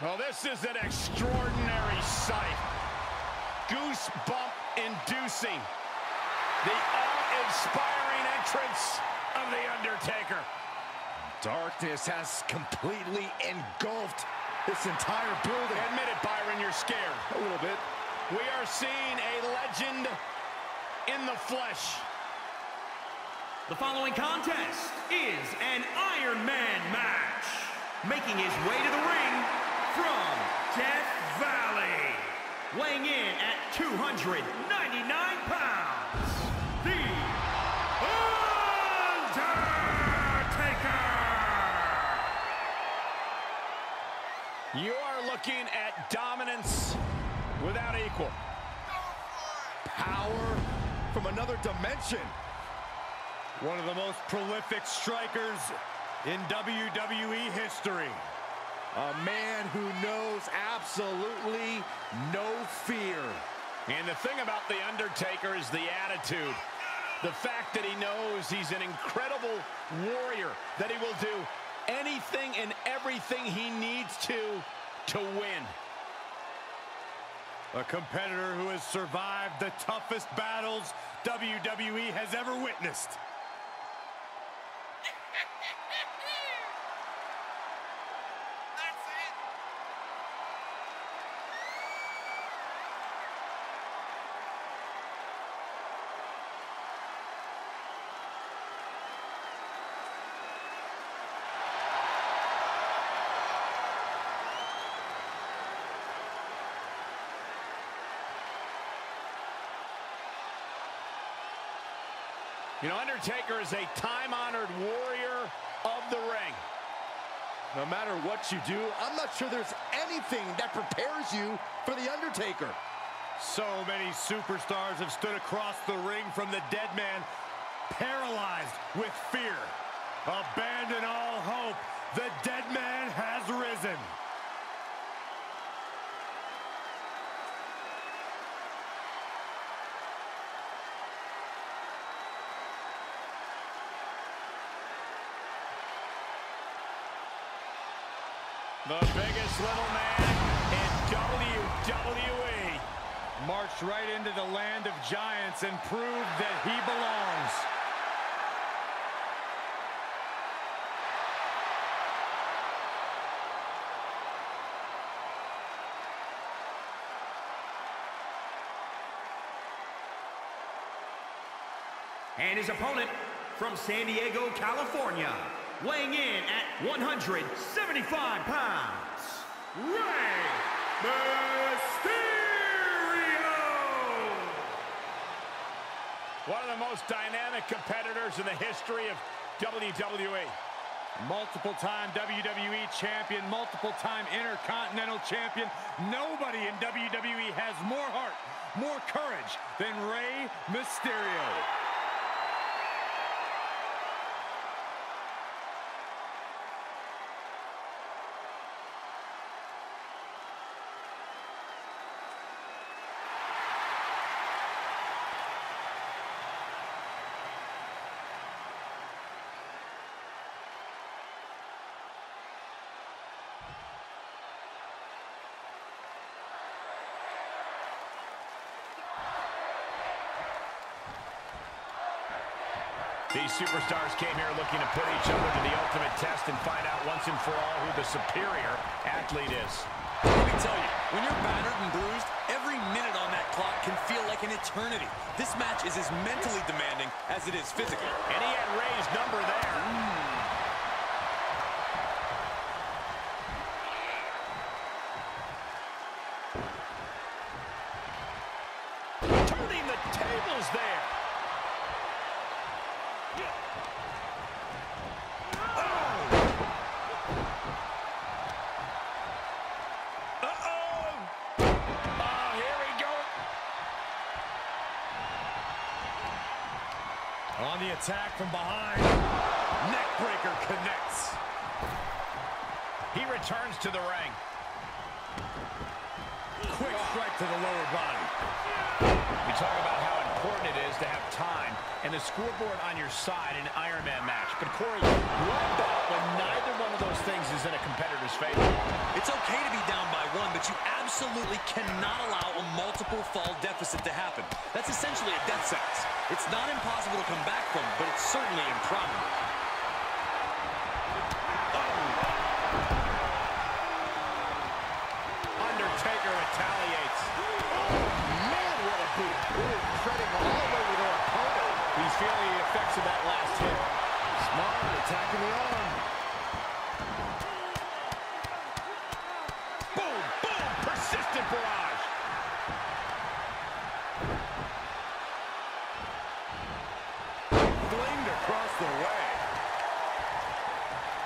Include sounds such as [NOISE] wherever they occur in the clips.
Well, this is an extraordinary sight. Goosebump inducing. The awe-inspiring entrance of The Undertaker. Darkness has completely engulfed this entire building. Admit it, Byron, you're scared. A little bit. We are seeing a legend in the flesh. The following contest is an Iron Man match. Making his way to the ring from Death Valley. Weighing in at 299 pounds, The Undertaker! You are looking at dominance without equal. Power from another dimension. One of the most prolific strikers in WWE history. A man who knows absolutely no fear. And the thing about The Undertaker is the attitude. The fact that he knows he's an incredible warrior, that he will do anything and everything he needs to to win. A competitor who has survived the toughest battles WWE has ever witnessed. You know, Undertaker is a time-honored warrior of the ring. No matter what you do, I'm not sure there's anything that prepares you for The Undertaker. So many superstars have stood across the ring from the dead man, paralyzed with fear. Abandon all hope. The dead man has risen. The biggest little man in WWE. Marched right into the land of giants and proved that he belongs. And his opponent from San Diego, California, weighing in at 175 pounds, Rey Mysterio! One of the most dynamic competitors in the history of WWE. Multiple-time WWE champion, multiple-time Intercontinental champion. Nobody in WWE has more heart, more courage than Rey Mysterio. These superstars came here looking to put each other to the ultimate test and find out once and for all who the superior athlete is. Let me tell you, when you're battered and bruised, every minute on that clock can feel like an eternity. This match is as mentally demanding as it is physical. And he had Rey's number there. Turning the tables there. Uh-oh! Oh, here we go. On the attack from behind, neckbreaker connects. He returns to the ring. Quick strike to the lower body. We talk about how important it is to have time and the scoreboard on your side in an Iron Man match. But Corey, what about when neither one of those things is in a competitor's favor? It's okay to be down by one, but you absolutely cannot allow a multiple fall deficit to happen. That's essentially a death sentence. It's not impossible to come back from, but it's certainly improbable. Oh. Undertaker retaliates. Man, what a boot. Ooh, treading all over their opponent. He's feeling the effects of that last hit. Smart, attacking the arm. Boom, boom, persistent barrage. Flinged across the way.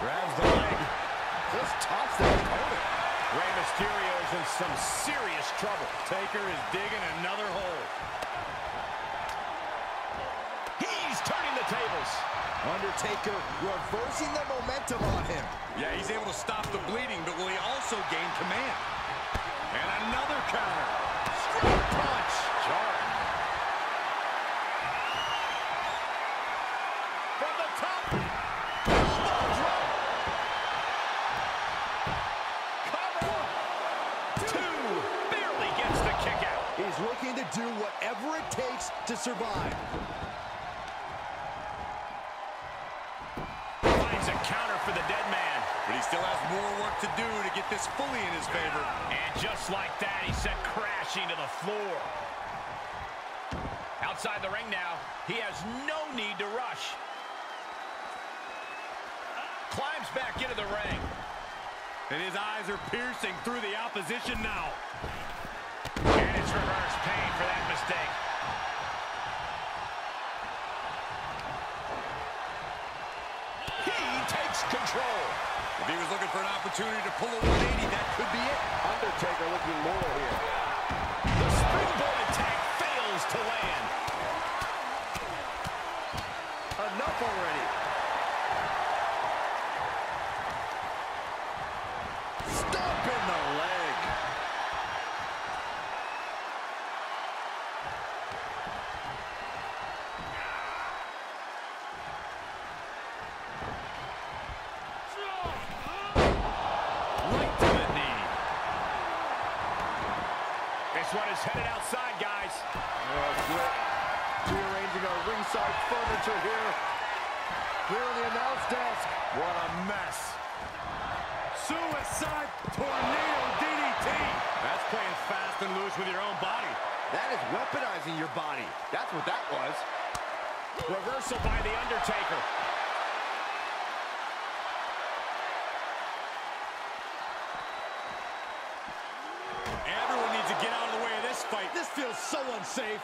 Grabs the leg. Just tops their opponent. Rey Mysterio's in some serious trouble. Taker is digging another hole. He's turning the tables. Undertaker reversing the momentum on him. Yeah, he's able to stop the bleeding, but will he also gain command? And another counter. Straight punch. Jarring. Climbs back into the ring. And his eyes are piercing through the opposition now. And it's reverse pain for that mistake. He takes control. If he was looking for an opportunity to pull a 180, that could be it. Undertaker looking loyal here. The springboard attack fails to land. Enough already. In the leg. Right to the knee. This one is headed outside, guys. Oh, rearranging our ringside furniture here. Clearing the announce desk. What a mess. Suicide tornado DDT. That's playing fast and loose with your own body. That is weaponizing your body. That's what that was. Reversal by The Undertaker. Everyone needs to get out of the way of this fight. This feels so unsafe.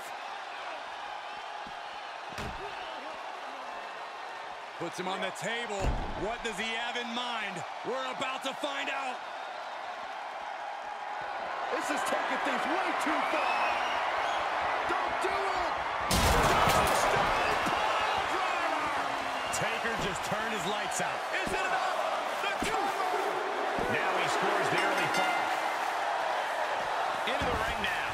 Puts him on the table. What does he have in mind? We're about to find out. This is taking things way too far. Don't do it. Taker just turned his lights out. Is it enough? The cover! Now he scores the early fall. Into the ring now.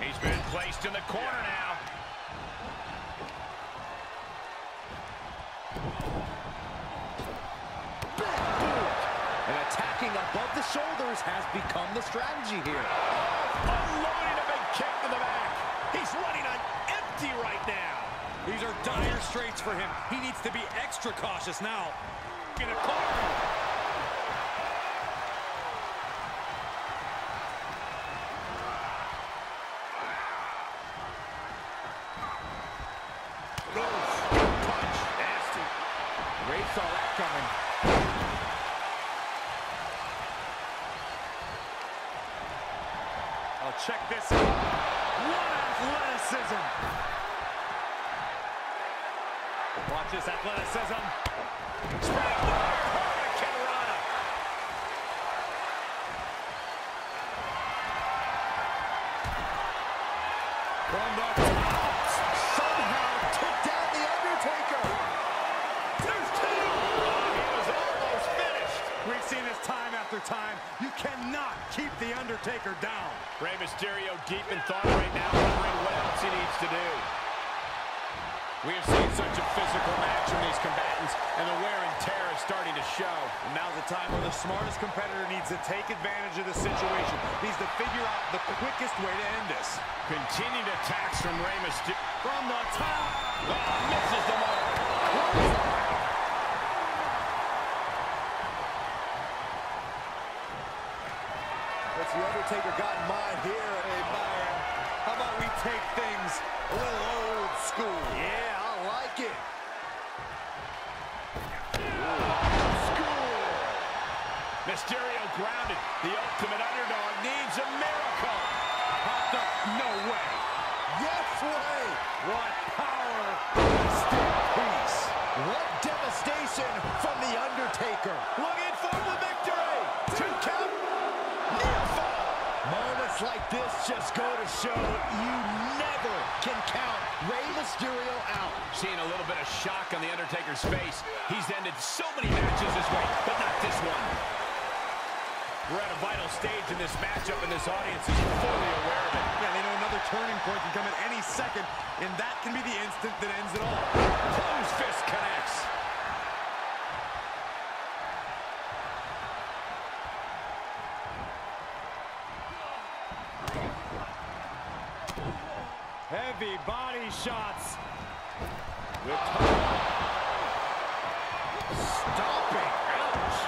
He's placed in the corner now. And attacking above the shoulders has become the strategy here. Unloading a big kick to the back. He's running on empty right now. These are dire straits for him. He needs to be extra cautious now. In a corner. Time. You cannot keep The Undertaker down. Rey Mysterio deep in thought right now, wondering what else he needs to do. We have seen such a physical match from these combatants, and the wear and tear is starting to show. And now's the time where the smartest competitor needs to take advantage of the situation. Needs to figure out the quickest way to end this. Continued attacks from Rey Mysterio. From the top. Oh, misses the mark. What's the Undertaker got in mind here, hey, Byron? How about we take things a little old school? Yeah, I like it. Mysterio grounded. The ultimate underdog needs a miracle. Popped up. No way. Yes way. What power. Still peace. What devastation from The Undertaker. Looking for the victory. Two count. Near fall. Moments like this just go to show you never can count Rey Mysterio out. Seeing a little bit of shock on The Undertaker's face. He's ended so many matches this way, but not this one. We're at a vital stage in this matchup, and this audience is fully aware of it. Yeah, they know another turning point can come at any second, and that can be the instant that ends it all. Closed fist connects. Heavy body shots. Stomping. Ouch.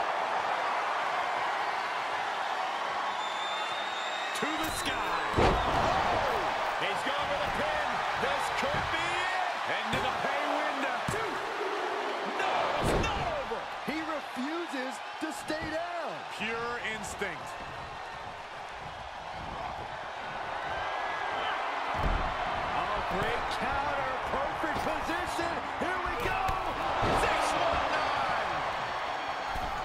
To the sky. He's going for the pin. This could be it. Into the pay window. No, it's not over. He refuses to stay down. Pure instinct. Oh, great counter. Perfect position. Here we go. 619.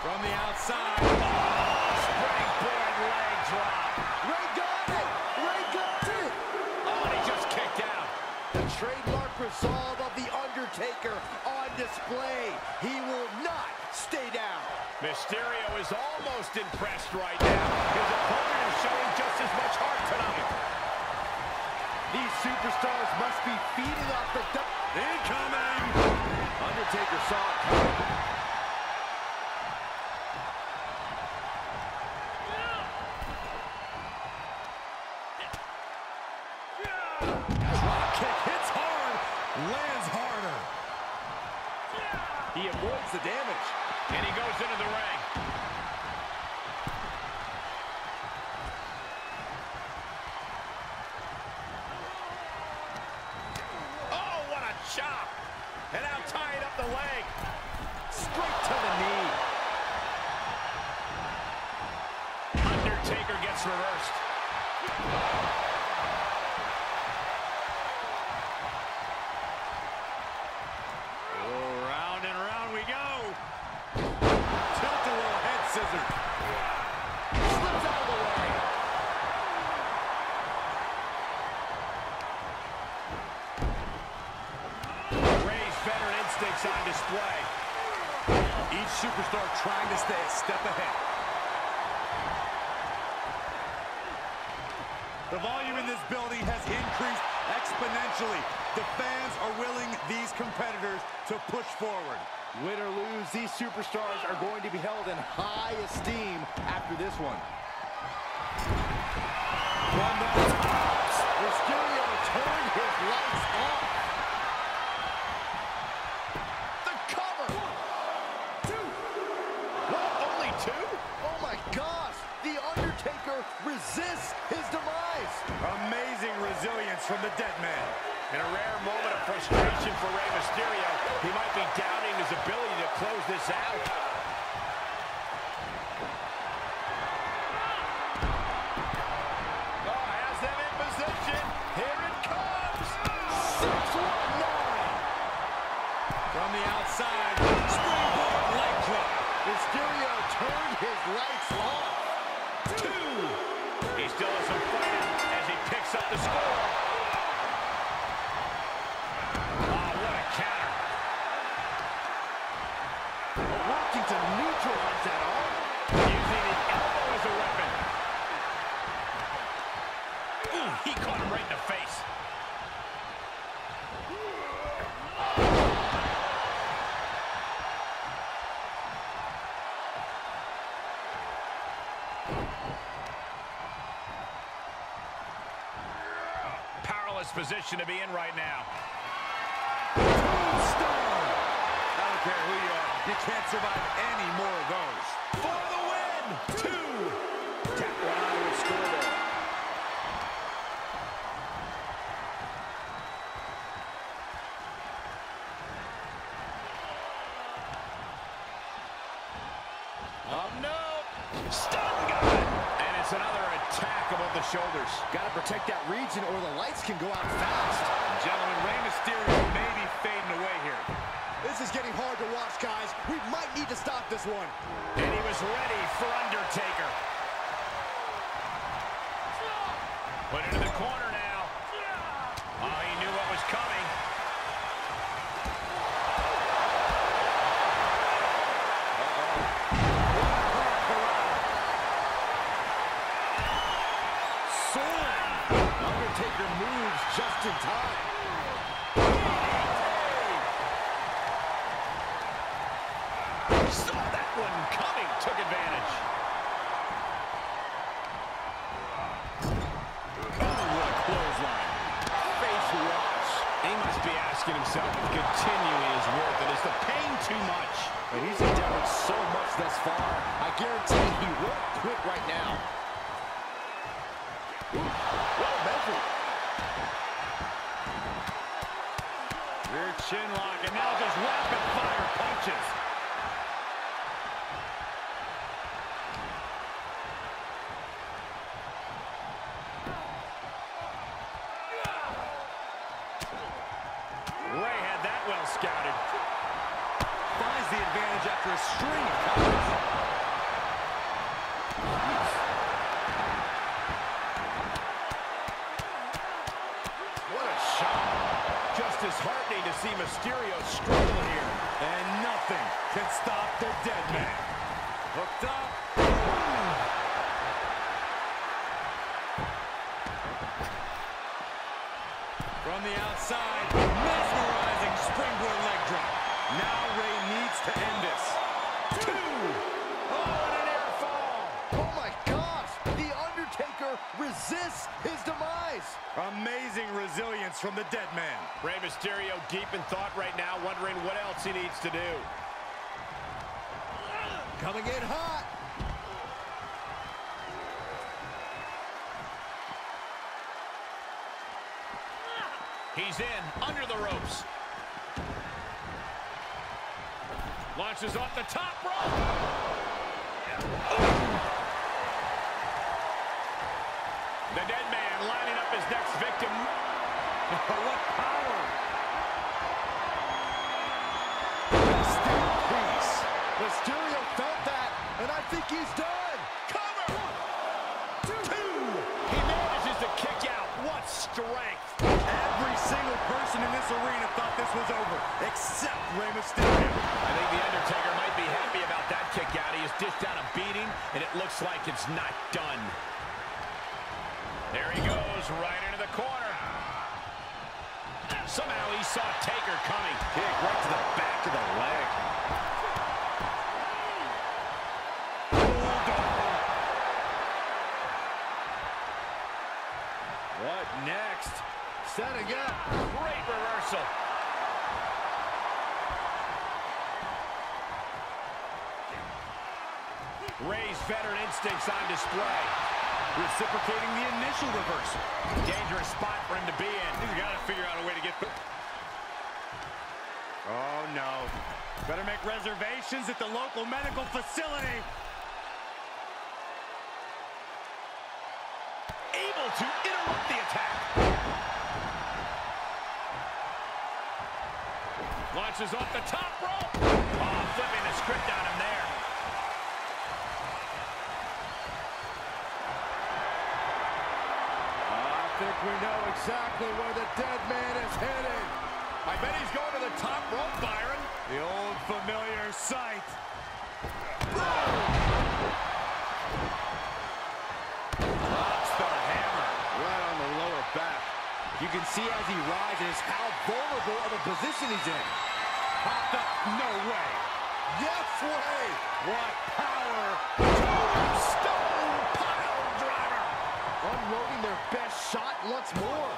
From the outside. Springboard leg drop. Rey got it. Rey got it. Oh, and he just kicked out. The trademark resolve of The Undertaker on display. He will not stay down. Mysterio is impressed right now. His opponent is showing just as much heart tonight. These superstars must be feeding off the... du- Incoming. Undertaker saw it coming. Drop kick hits hard, lands harder. He avoids the damage. And he goes into the ring. Oh, what a chop. And now tying up the leg. Straight to the knee. Undertaker gets reversed. Display. Each superstar trying to stay a step ahead. The volume in this building has increased exponentially. The fans are willing these competitors to push forward. Win or lose, these superstars are going to be held in high esteem after this one. The top, Mysterio turned his lights off. The cover. What, only two? Oh my gosh, The Undertaker resists his demise. Amazing resilience from the dead man. In a rare moment of frustration for Rey Mysterio, he might be doubting his ability to close this out. Position to be in right now. Stone. I don't care who you are. You can't survive any more of those. For the win! Two! Tap one out with score there. Oh, no! Stun gun! And it's another the shoulders. Got to protect that region or the lights can go out fast. Gentlemen, Rey Mysterio may be fading away here. This is getting hard to watch, guys. We might need to stop this one. And he was ready for Undertaker. Put into the corner now. Oh, he knew what was coming. In time. Saw that one coming. Took advantage. Oh, what a clothesline. Face wash. He must be asking himself if continuing is worth it. Is the pain too much? And he's endeavored so much thus far. I guarantee he won't quit right now. Well measured. Rear chin lock, and now just rapid fire punches. Rey had that well scouted. Finds the advantage after string of counters. What a shot. Just disheartening to see Mysterio struggle here. And nothing can stop the dead man. Hooked up. Resilience from the dead man. Rey Mysterio deep in thought right now, wondering what else he needs to do. Coming in hot. He's in, under the ropes. Launches off the top rope. The dead man lining up his next victim. [LAUGHS] what power! In peace. Mysterio felt that, and I think he's done. Cover! One, Two! He manages to kick out. What strength! Every single person in this arena thought this was over, except Rey Mysterio. I think The Undertaker might be happy about that kick out. He has dished out a beating, and it looks like it's not done. There he goes, right into the corner. Somehow he saw Taker coming. Kick right to the back of the leg. What next? Setting up. Great reversal. Rey's veteran instincts on display. Reciprocating the initial reversal. Dangerous spot for him to be in. He's got to figure out a way to get through. Oh, no. Better make reservations at the local medical facility. Able to interrupt the attack. Launches off the top rope. Oh, flipping the script on him there. I think we know exactly where the dead man is headed. I bet he's going to the top rope, Byron. The old familiar sight. Drops the hammer. Right on the lower back. You can see as he rises how vulnerable of a position he's in. Popped up. No way. Yes way. What power. Driver. Unloading their best shot once more.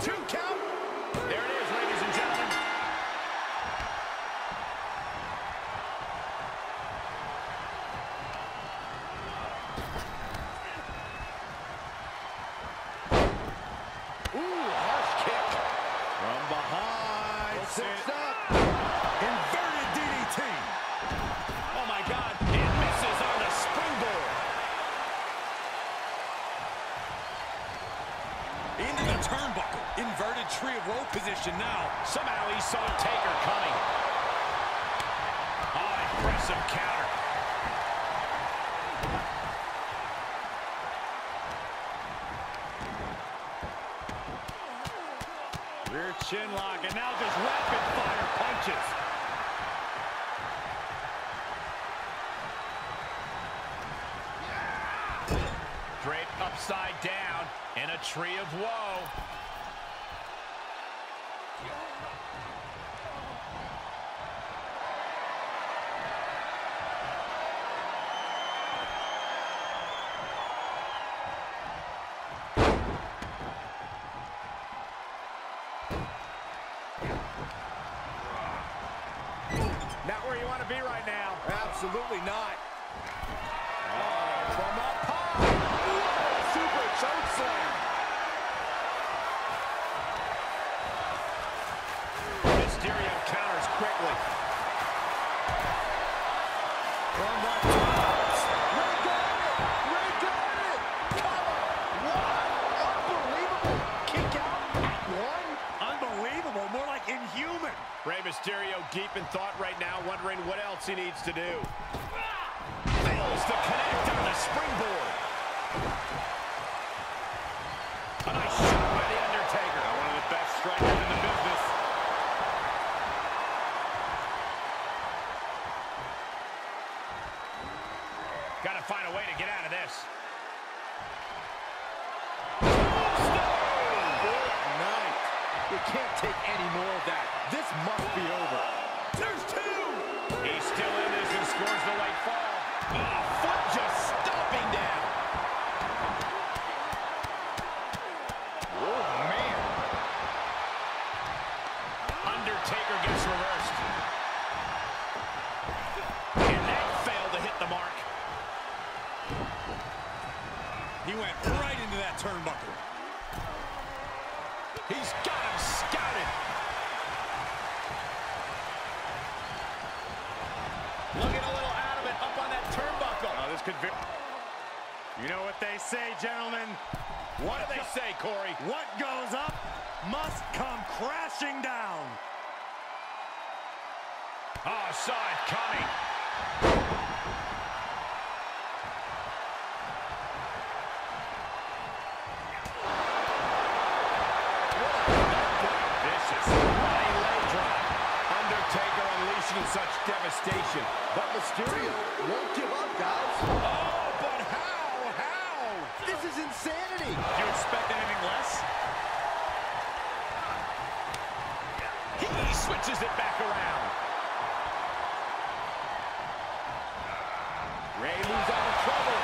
two count. There it is, Into the turnbuckle. Inverted tree of woe position now. Somehow he saw Taker coming. Oh, impressive counter. Rear chin lock, and now just rapid fire punches. Upside down in a tree of woe. Not where you want to be right now. Absolutely not. Mysterio deep in thought right now, wondering what else he needs to do. Fails to connect on the springboard. A nice shot by The Undertaker. One of the best strikers in the business. Got to find a way to get out of this. Good night. You can't take any more of that. This must be over. There's two. He's still in this and scores the late fall. Oh, foot just stomping down. Oh, man. Undertaker gets reversed. And that failed to hit the mark. He went could be... You know what they say, gentlemen? What do they say, Corey? What goes up must come crashing down. Oh, saw it coming. Vicious. Running leg drop. Undertaker unleashing such devastation. But Mysterio won't give up, guys. Oh, but how? How? This is insanity. Do you expect anything less? He switches it back around. Rey moves out of trouble.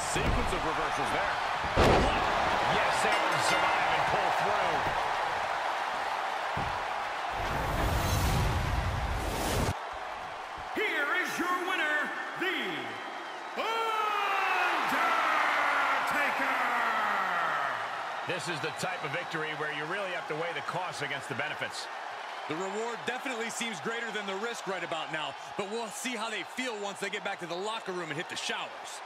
Sequence of reversals there. Yes, to survive and pull through. This is the type of victory where you really have to weigh the costs against the benefits. The reward definitely seems greater than the risk right about now, but we'll see how they feel once they get back to the locker room and hit the showers.